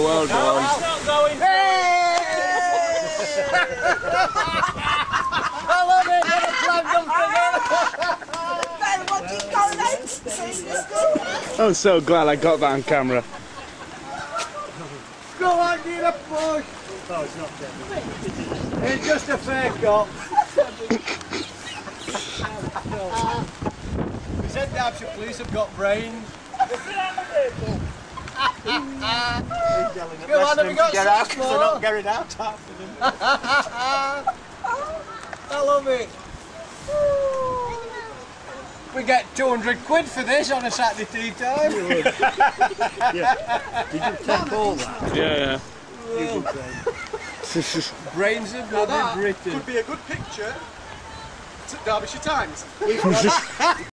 Oh, well done. No, not going I love it when a plan comes together. I'm so glad I got that on camera. Go on, you a push. Oh, it's not dead. It's just a fair cop. We said the Hampshire police have got brains. Go the on, of have you got to get out because they're not getting out after them. I love it. We get 200 quid for this on a Saturday tea time. yeah. Did you take all that? Yeah, You did, Ben. yeah. Brains of Now bloody Britain. could be a good picture to Derbyshire Times.